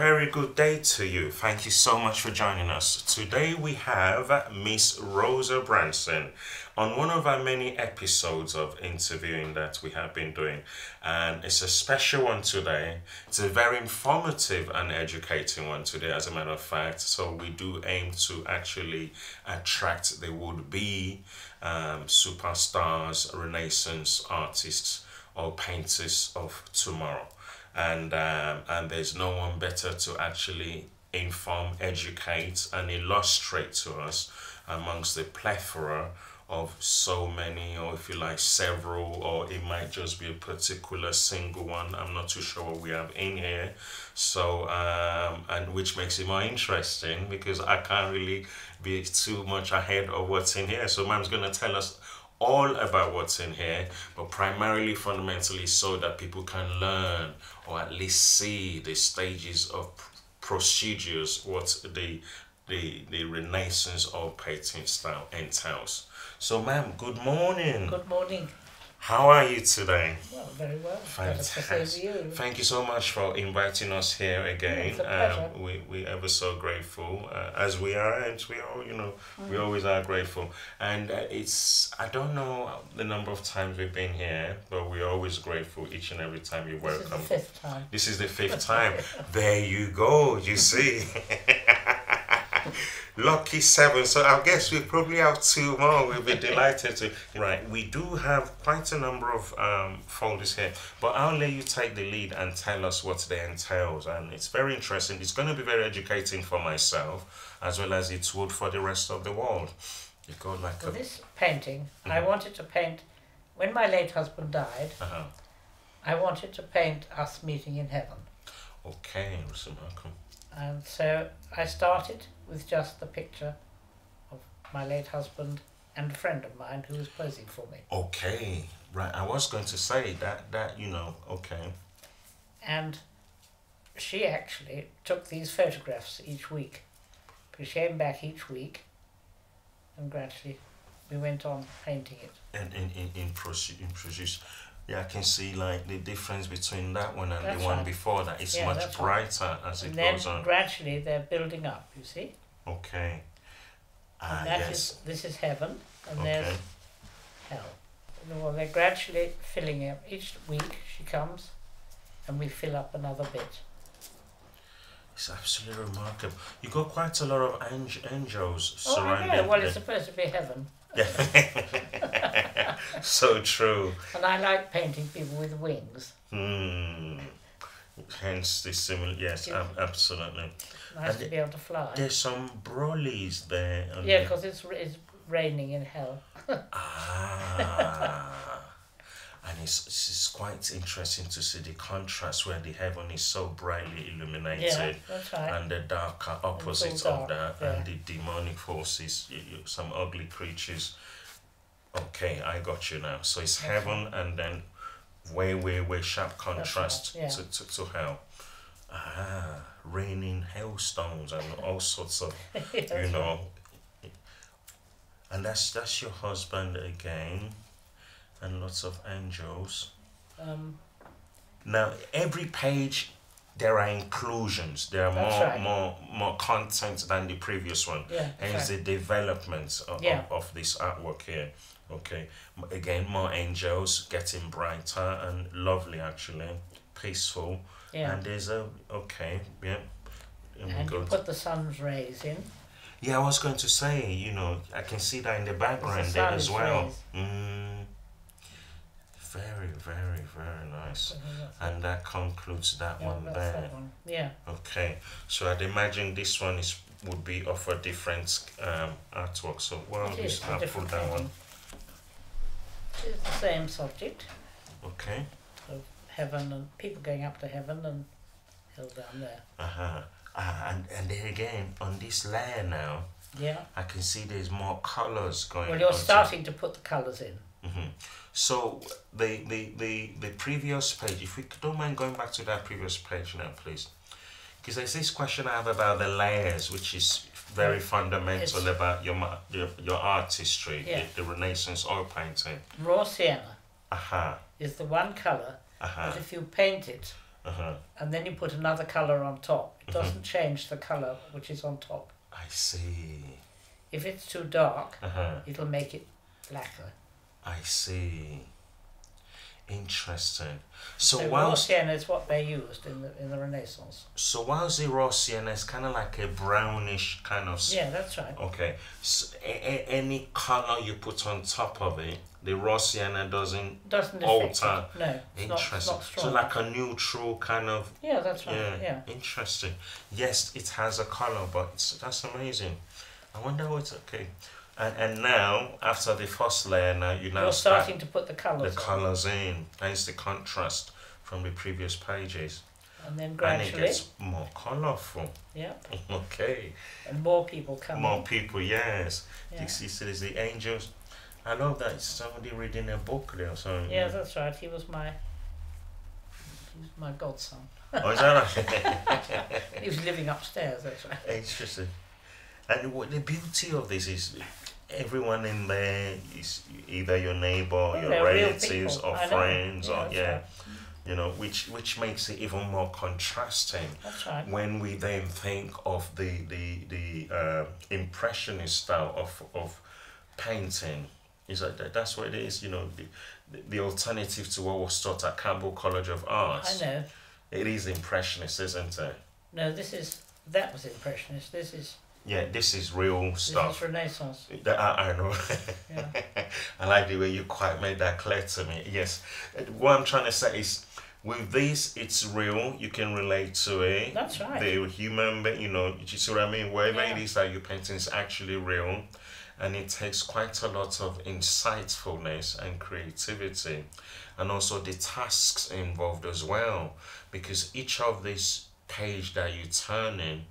very good day to you. Thank you so much for joining us. Today we have Miss Rosa Branson on one of our many episodes of interviewing that we have been doing. And it's a special one today. It's a very informative and educating one today, as a matter of fact. So we do aim to actually attract the would-be um, superstars, renaissance artists or painters of tomorrow and um, and there's no one better to actually inform, educate, and illustrate to us amongst the plethora of so many, or if you like, several, or it might just be a particular single one. I'm not too sure what we have in here. So, um, and which makes it more interesting because I can't really be too much ahead of what's in here. So, Mam's going to tell us all about what's in here, but primarily fundamentally so that people can learn or at least see the stages of procedures what the the the renaissance of painting style entails. So ma'am, good morning. Good morning. How are you today? Well, very well. Fantastic. You. Thank you so much for inviting us here again. It's a pleasure. Um, we we ever so grateful, uh, as we are, and we all you know mm. we always are grateful. And uh, it's I don't know the number of times we've been here, but we're always grateful each and every time you welcome. This is the fifth time. This is the fifth time. there you go. You see. Lucky seven. So I guess we probably have two more. We'll be delighted to. Right, we do have quite a number of um, folders here, but I'll let you take the lead and tell us what they entails. And it's very interesting. It's going to be very educating for myself, as well as it would for the rest of the world. You go like well, a... this painting, mm-hmm. I wanted to paint when my late husband died. Uh-huh. I wanted to paint us meeting in heaven. Okay, Mr. Malcolm. And so I started with just the picture of my late husband and a friend of mine who was posing for me. Okay, right. I was going to say that, that you know, okay. And she actually took these photographs each week. Because she came back each week and gradually we went on painting it. And in, in, in, in produce yeah, I can see like the difference between that one and that's the one right. before that. It's yeah, much brighter right. as and it then goes on. gradually they're building up, you see? Okay. Ah, and yes. Is, this is heaven, and okay. there's hell. Well, they're gradually filling up. Each week she comes, and we fill up another bit. It's absolutely remarkable. You got quite a lot of angels oh, surrounding. Oh, yeah. Well, it's supposed to be heaven. Yeah. so true. And I like painting people with wings. Hmm. Hence the similar. Yes, yeah. absolutely. Nice and to be able to fly. There's some brollies there. Yeah, because it's it's raining in hell. ah. And it's, it's quite interesting to see the contrast where the heaven is so brightly illuminated yeah, right. and the darker opposites dark, of that yeah. and the demonic forces, some ugly creatures. Okay, I got you now. So it's heaven and then way, way, way sharp contrast yeah. to, to, to hell. Ah, raining hailstones and all sorts of, you know. And that's that's your husband again and lots of angels. Um, now, every page there are inclusions. There are more right. more more content than the previous one. Yeah, and it's right. the development of, yeah. of, of, this artwork here. Okay, again, more angels getting brighter and lovely, actually, peaceful. Yeah. And there's a okay, yeah. And, and you put the sun's rays in. Yeah, I was going to say, you know, I can see that in the background the there as well. Mm, very, very, very nice. And that concludes that yeah, one there. That one. Yeah. Okay. So I'd imagine this one is would be of a different um, artwork. So well, this I'll put that one. It's the same subject. Okay. Of heaven and people going up to heaven and hell down there. Uh-huh. Uh, and, and then again, on this layer now, yeah. I can see there's more colours going Well, you're starting to put the colours in. Mm-hmm. So the, the, the, the previous page, if we don't mind going back to that previous page now, please. Because there's this question I have about the layers, which is very fundamental it's, about your, your your artistry, yeah. the, the Renaissance oil painting. Raw sienna uh-huh. is the one color, uh-huh. but if you paint it Uh-huh. and then you put another colour on top. It Mhm. doesn't change the colour which is on top. I see. If it's too dark, Uh-huh. it'll make it blacker. I see. Interesting. So, So whilst sienna is what they used in the in the Renaissance. so whilst the raw sienna is kind of like a brownish kind of Yeah, that's right. Okay. So, any color you put on top of it, the raw sienna doesn't. Doesn't alter. it. No, it's not, Interesting. not so like a neutral kind of. yeah, that's right. Yeah. Yeah. Interesting. Yes, it has a color, but it's, that's amazing. I wonder what's okay. And and now after the first layer, now you now You're start starting to put the the colours on, colors in. Hence the contrast from the previous pages, and then and it gradually, gets more colorful. yeah, Okay. and more people come. More in. people, yes. Yeah. You see, so there's the angels. I love that. It's somebody reading a book there or something. yeah, that's right. He was my he was my godson. Oh, is that right? He was living upstairs. That's right. Interesting. And what the beauty of this is everyone in there is either your neighbor, Oh, your relatives, or I friends, Yeah, or yeah, right. you know, which which makes it even more contrasting right. when we then think of the the the uh, impressionist style of of painting. Is that that- that's what it is? You know, the, the the alternative to what was taught at Camberwell College of Art. I know. It is impressionist, isn't it? No, this is that was impressionist. This is Yeah, this is real this stuff. is Renaissance. I, I know. Yeah. I like the way you quite made that clear to me. Yes. What I'm trying to say is with this it's real, you can relate to it. That's right. The human you know, you see what I mean? Whatever it Yeah. is that you're painting is actually real and it takes quite a lot of insightfulness and creativity and also the tasks involved as well because each of these page that you turn in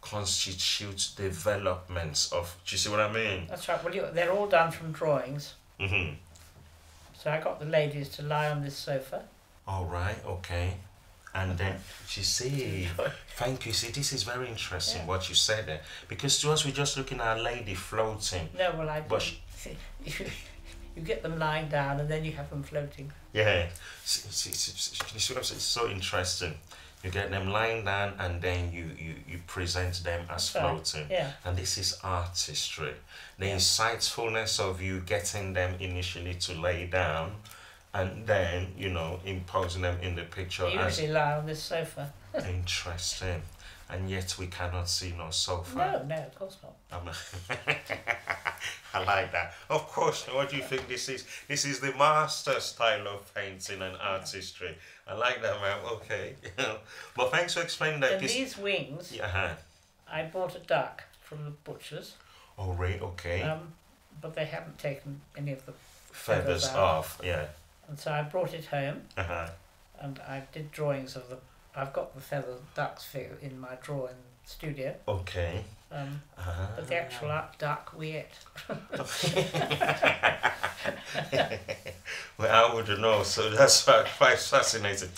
constitutes developments of do you see what I mean? That's right. Well, you, they're all done from drawings. Mm-hmm. So I got the ladies to lie on this sofa. All right, okay. And then you see, thank you. See, this is very interesting Yeah. what you said there because to us we're just looking at a lady floating. No, well I But you, you get them lying down and then you have them floating. Yeah, see, see, see, see, you see what I'm saying? It's so interesting. You get them lying down and then you, you, you present them as floating. Yeah. And this is artistry. The Yeah. insightfulness of you getting them initially to lay down and then, you know, imposing them in the picture as usually lie on this sofa. interesting. And yet we cannot see no sofa. No, no, of course not. I like that. Of course. What do you think this is? This is the master style of painting and artistry. I like that, man. Okay. but thanks for explaining that. And This, these wings, yeah. uh-huh. I bought a duck from the butcher's, Oh, right. Okay. um, but they haven't taken any of the, Feathers feathers off. Yeah. and so I brought it home Uh-huh. and I did drawings of the. I've got the feathered ducks figure in my drawing studio, Okay. um, Uh-huh. but the actual duck we ate. well, I wouldn't know. So that's quite fascinating.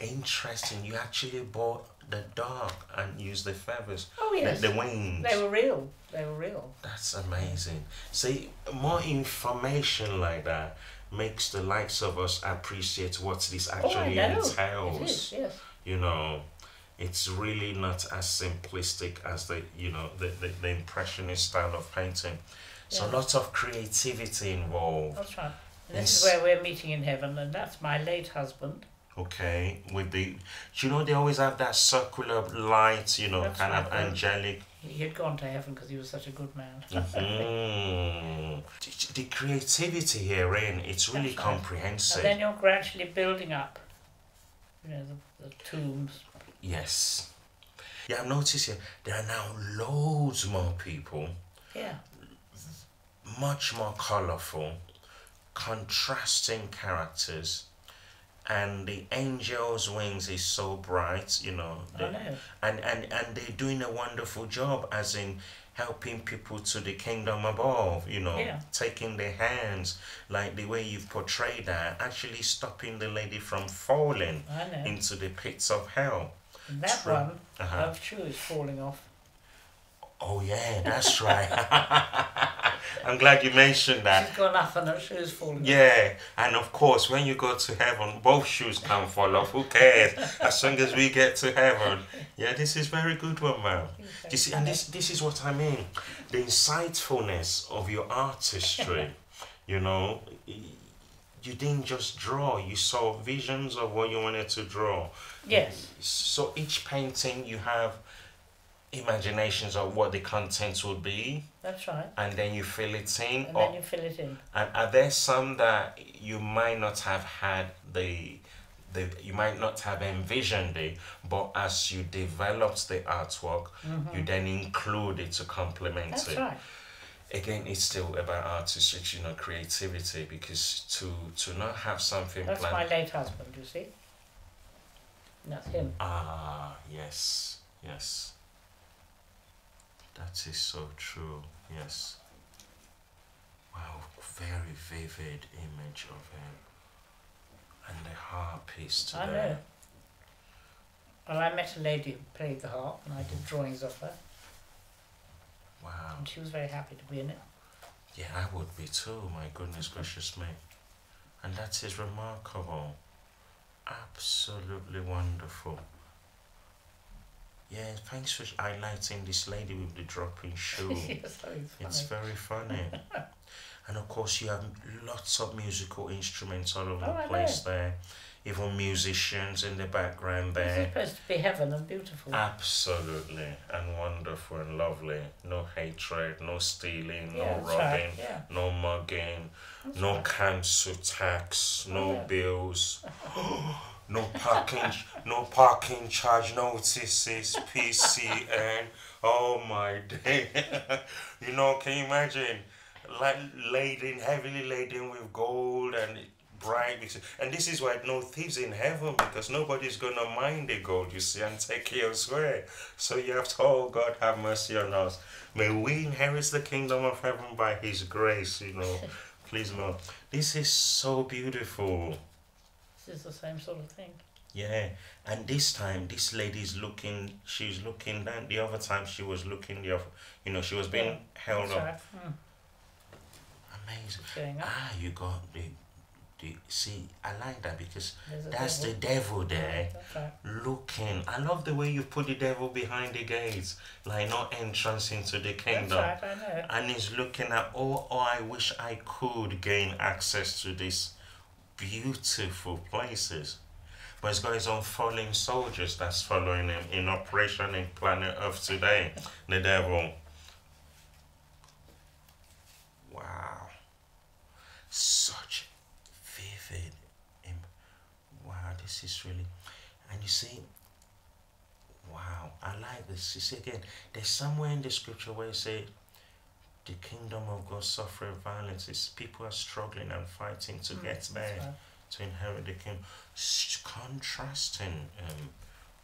Interesting. You actually bought the dog and used the feathers, Oh yes, the, the wings. they were real. They were real. That's amazing. See, more information like that makes the likes of us appreciate what this oh, actually. It entails. is. Yes. You know, it's really not as simplistic as the you know the, the, the impressionist style of painting. So Yeah. lots of creativity involved. That's right. And this is where we're meeting in heaven, and that's my late husband. Okay, with the, you know, they always have that circular light, you know, That's kind of right, yeah. angelic He had gone to heaven because he was such a good man. Mhm. The- The creativity herein, it's really That's right. comprehensive. And then you're gradually building up, you know, the, the tombs. yes. Yeah, I've noticed here, there are now loads more people, Yeah, much more colourful, contrasting characters, and the angel's wings is so bright, you know. I the- know. and, and, and they're doing a wonderful job as in helping people to the kingdom above you know Yeah. taking their hands like the way you've portrayed that actually stopping the lady from falling into the pits of hell And that True. one, uh-huh. Is falling off. Oh yeah, that's right. I'm glad you mentioned that. She's gone up and her shoes falling. Yeah, and of course, when you go to heaven, both shoes can fall off. Who cares? As long as we get to heaven. Yeah, this is very good one, man. You see, and this this is what I mean. The insightfulness of your artistry. you know, you didn't just draw. You saw visions of what you wanted to draw. Yes. So each painting, you have imaginations of what the contents would be, That's right. and then you fill it in. And or- then you fill it in. and are there some that you might not have had the, the you might not have envisioned it, but as you developed the artwork, you then include it to complement That's it. That's right. Again, it's still about artistry, you know, creativity. Because to to not have something That's planned. my late husband, you see. That's him. Ah, yes, yes. That is so true. Yes. Wow, very vivid image of him. And the harpist I know. Well, I met a lady who played the harp, and I did mm-hmm. drawings of her, Wow. and she was very happy to be in it. Yeah, I would be too, my goodness gracious me. And that is remarkable. Absolutely wonderful. Yeah, thanks for highlighting this lady with the dropping shoe. yes, It's very funny. and of course, you have lots of musical instruments all over Oh, the I place there. Even musicians in the background there. It's supposed to be heaven and beautiful. Absolutely. And wonderful and lovely. No hatred, no stealing, no yeah, that's robbing, right. Yeah. no mugging, That's no right. council tax, Oh, no yeah. bills. No parking, no parking charge notices, PCN. Oh my day! you know, can you imagine, like laden, heavily laden with gold and bright. And this is why no thieves in heaven because nobody's gonna mind the gold you see and take it elsewhere. So you have to, oh God, have mercy on us. May we inherit the kingdom of heaven by His grace. You know, please, Lord. This is so beautiful. This is the same sort of thing. Yeah, and this time this lady's looking. She's looking down. The other time she was looking the other. You know, she was being Yeah, held That's up. right. Mm, Amazing. up. Ah, you got the, the. See, I like that because that's devil. the devil there right. looking. I love the way you put the devil behind the gates, like no entrance into the That's kingdom. right. I know. And he's looking at. Oh, oh, I wish I could gain access to these beautiful places. But he's got his own fallen soldiers that's following him in operation in planet Earth today. The devil. Wow. Such vivid. Wow, this is really. And you see, wow, I like this. You see, again, there's somewhere in the scripture where it say, the kingdom of God suffering violence is people are struggling and fighting to Mm, get there right. to inherit the kingdom. Contrasting um,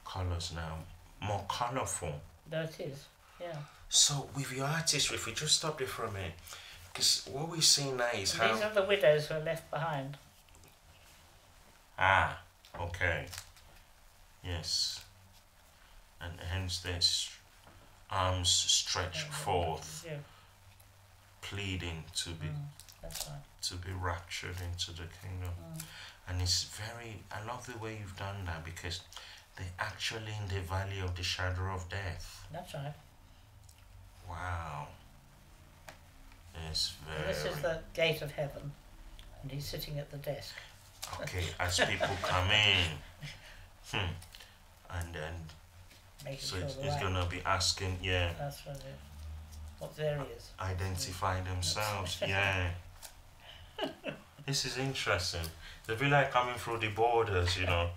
colors now, more colorful. That is. Yeah. So with your artistry, if we just stop there for a minute, because what we see now is And how These are the widows who are left behind. ah okay yes, and hence their s- arms stretched Yeah, forth, Yeah. Pleading to be Mm, right. to be raptured into the kingdom. Mm. And it's very, I love the way you've done that because they're actually in the valley of the shadow of death. That's right. Wow. It's And very. this is the gate of heaven, and he's sitting at the desk. Okay, as people come in. Hmm. And then, Making so sure it's, it's right. gonna be asking, yeah, That's what it is. What identify themselves, yeah. This is interesting. They'll be like coming through the borders, you know.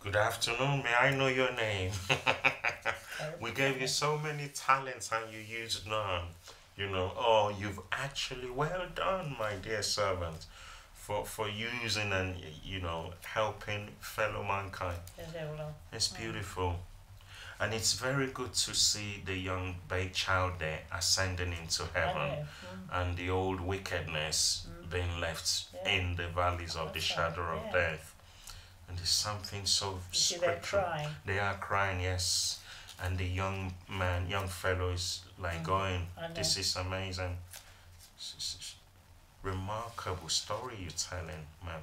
Good afternoon, may I know your name? We gave you so many talents and you used none. You know, oh, you've actually well done, my dear servant, for for using and you know helping fellow mankind. Yes, they will all. It's beautiful, and it's very good to see the young babe child there ascending into heaven. Mm. and the old wickedness Mm. being left Yeah. in the valleys of the That's right, shadow of yeah. death. And there's something so You they're scriptural. crying. They are crying, yes. and the young man, young fellow is like Mm, going, this is amazing. It's, it's- it's remarkable story you're telling, man.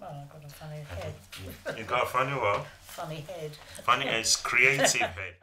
Well, I've got a funny head. you, you got a funny what? Funny head. Funny, it's creative head.